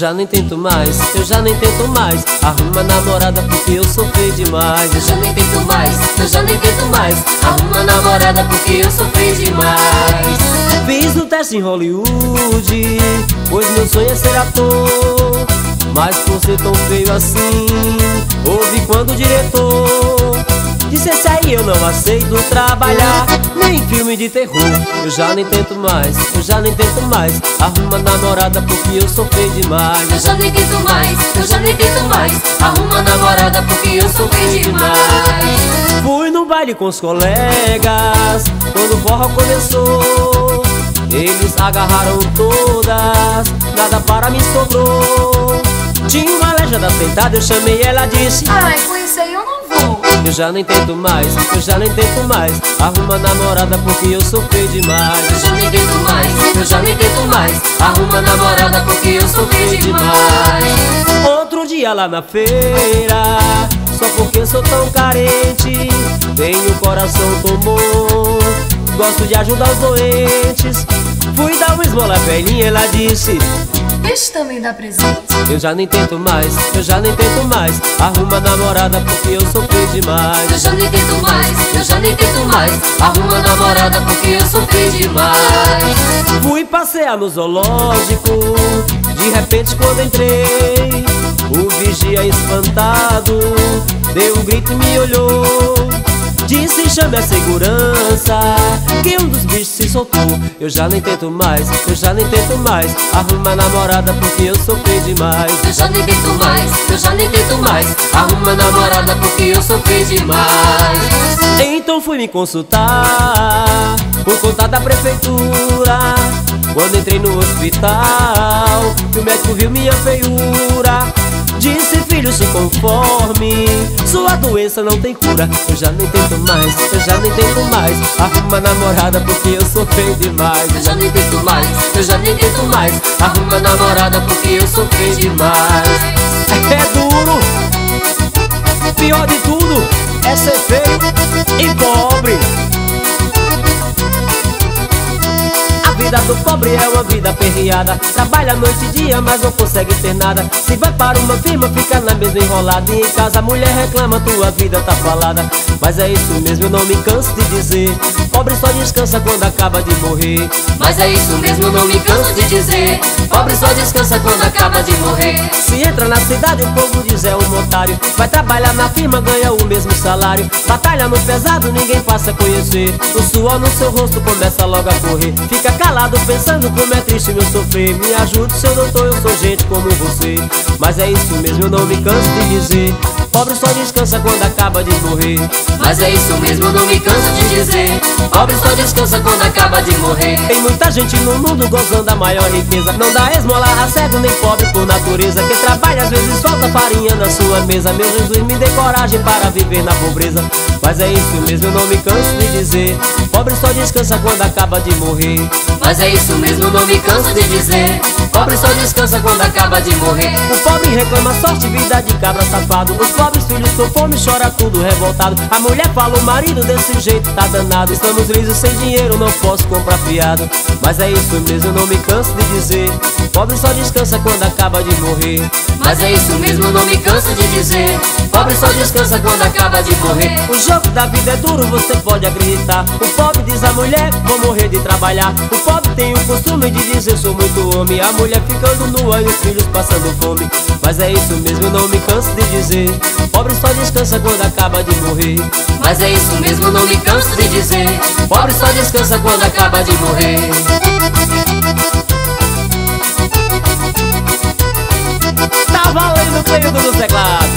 Já nem tento mais, eu já nem tento mais. Arruma namorada porque eu sofri demais. Eu já nem tento mais, eu já nem tento mais. Arruma namorada porque eu sofri demais. Fiz o teste em Hollywood Pois meu sonho é ser ator. Mas por ser tão feio assim Ouvi quando o diretor Esse aí eu não aceito trabalhar. Nem filme de terror Eu já nem tento mais, eu já nem tento mais. Arruma namorada porque eu sofri demais. Eu já nem tento mais, eu já nem tento mais. Arruma namorada porque eu sofri demais. Fui no baile com os colegas Quando o forró começou Eles agarraram todas Nada para mim sobrou. Tinha uma legenda sentada, eu chamei ela disse Ai, com isso aí eu não eu já nem tento mais, eu já nem tento mais Arruma namorada porque eu sofri demais. Eu já nem tento mais, eu já nem tento mais Arruma namorada porque eu sofri demais. Outro dia lá na feira Só porque sou tão carente Tenho coração tão bom Gosto de ajudar os doentes Fui dar uma esmola velhinha, ela disse Também dar presente. Eu já nem tento mais, eu já nem tento mais. Arruma namorada porque eu sofri demais. Eu já nem tento mais, eu já nem tento mais. Arruma namorada porque eu sofri demais. Fui passear no zoológico De repente quando entrei O vigia espantado Deu um grito e me olhou. Disse chame a segurança soltou. Eu já nem tento mais, eu já nem tento mais Arruma namorada porque eu sofri demais. Eu já nem tento mais, eu já nem tento mais Arruma namorada porque eu sofri demais. Então fui me consultar Por conta da prefeitura. Quando entrei no hospital O médico viu minha feiura Disse filho se conforme. Sua doença não tem cura. Eu já nem tento mais, eu já nem tento mais. Arruma namorada porque eu sofri demais. Eu já nem tento mais, eu já nem tento mais. Arruma namorada porque eu sofri demais. É duro. Pior de tudo é ser feio e pobre vida do pobre é uma vida perreada Trabalha noite e dia, mas não consegue ter nada. Se vai para uma firma, fica na mesma enrolada. E em casa a mulher reclama, tua vida tá falada. Mas é isso mesmo, eu não me canso de dizer. Pobre só descansa quando acaba de morrer. Mas é isso mesmo, eu não me canso de dizer. Pobre só descansa quando acaba de morrer. Se entra na cidade, o povo diz é um otário. Vai trabalhar na firma, ganha o mesmo salário. Batalha no pesado, ninguém passa a conhecer. O suor no seu rosto começa logo a correr. Fica calado pensando como é triste meu sofrer. Me ajude, seu doutor, eu sou gente como você. Mas é isso mesmo, eu não me canso de dizer. Pobre só descansa quando acaba de morrer. Mas é isso mesmo, eu não me canso de dizer. Pobre só descansa quando acaba de morrer. Tem muita gente no mundo gozando da maior riqueza. Não dá esmola a cego nem pobre por natureza. Quem trabalha às vezes falta farinha na sua mesa. Meu Jesus me dê coragem para viver na pobreza Mas é isso mesmo, eu não me canso de dizer. Pobre só descansa quando acaba de morrer. Mas é isso mesmo, eu não me canso de dizer Pobre só descansa quando acaba de morrer. O pobre reclama sorte, vida de cabra safado. Os pobres filhos com fome, chora tudo revoltado. A mulher fala, o marido desse jeito tá danado. Estamos lisos sem dinheiro, não posso comprar fiado. Mas é isso mesmo, não me canso de dizer. Pobre só descansa quando acaba de morrer. Mas é isso mesmo, não me canso de dizer. Pobre só descansa quando acaba de morrer. O jogo da vida é duro, você pode acreditar. O pobre diz a mulher, vou morrer de trabalhar. O pobre tem o costume de dizer sou muito homem. A mulher ficando nua e os filhos passando fome. Mas é isso mesmo, não me canso de dizer. Pobre só descansa quando acaba de morrer. Mas é isso mesmo, não me canso de dizer. Pobre só descansa quando acaba de morrer. Tá valendo o período do teclado